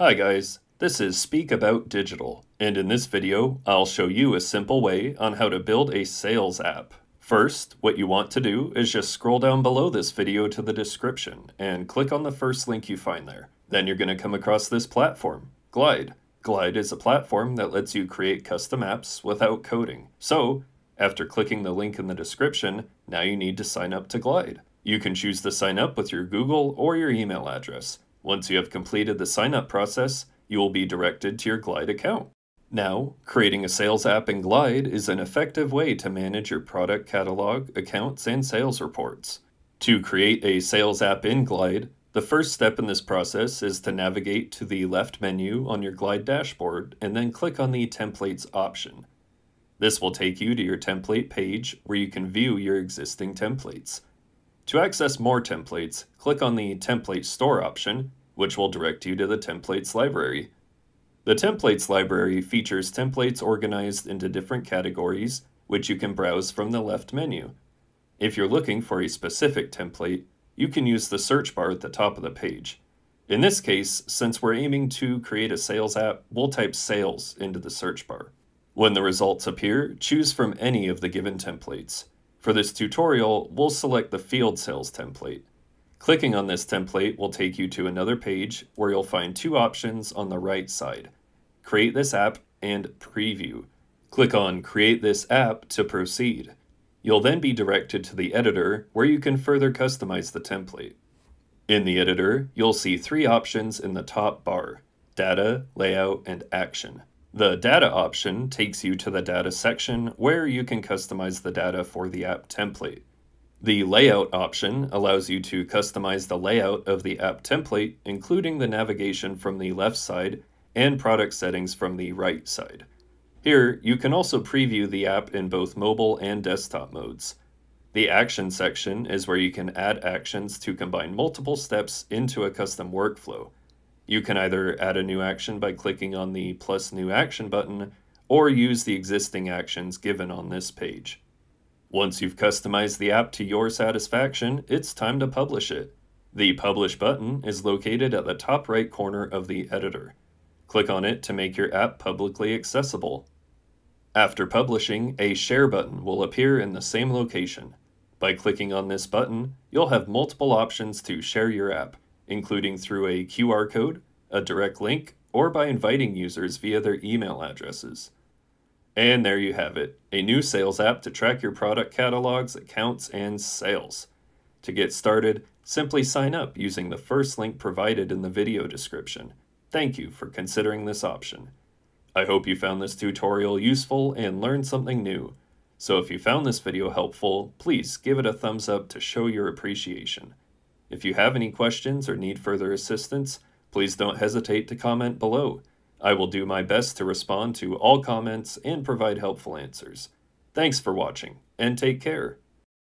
Hi guys, this is Speak About Digital, and in this video, I'll show you a simple way on how to build a sales app. First, what you want to do is just scroll down below this video to the description and click on the first link you find there. Then you're going to come across this platform, Glide. Glide is a platform that lets you create custom apps without coding. So, after clicking the link in the description, now you need to sign up to Glide. You can choose to sign up with your Google or your email address. Once you have completed the sign up process, you will be directed to your Glide account. Now, creating a sales app in Glide is an effective way to manage your product catalog, accounts, and sales reports. To create a sales app in Glide, the first step in this process is to navigate to the left menu on your Glide dashboard and then click on the Templates option. This will take you to your template page where you can view your existing templates. To access more templates, click on the Template Store option, which will direct you to the Templates library. The Templates library features templates organized into different categories, which you can browse from the left menu. If you're looking for a specific template, you can use the search bar at the top of the page. In this case, since we're aiming to create a sales app, we'll type sales into the search bar. When the results appear, choose from any of the given templates. For this tutorial, we'll select the field sales template. Clicking on this template will take you to another page where you'll find two options on the right side, Create this app and Preview. Click on Create this app to proceed. You'll then be directed to the editor where you can further customize the template. In the editor, you'll see three options in the top bar, Data, Layout, and Action. The data option takes you to the data section where you can customize the data for the app template. The layout option allows you to customize the layout of the app template, including the navigation from the left side and product settings from the right side. Here, you can also preview the app in both mobile and desktop modes. The action section is where you can add actions to combine multiple steps into a custom workflow. You can either add a new action by clicking on the plus new action button or use the existing actions given on this page. Once you've customized the app to your satisfaction, it's time to publish it. The Publish button is located at the top right corner of the editor. Click on it to make your app publicly accessible. After publishing, a Share button will appear in the same location. By clicking on this button, you'll have multiple options to share your app, including through a QR code, a direct link, or by inviting users via their email addresses. And there you have it, a new sales app to track your product catalogs, accounts, and sales. To get started, simply sign up using the first link provided in the video description. Thank you for considering this option. I hope you found this tutorial useful and learned something new. So if you found this video helpful, please give it a thumbs up to show your appreciation. If you have any questions or need further assistance, please don't hesitate to comment below. I will do my best to respond to all comments and provide helpful answers. Thanks for watching, and take care.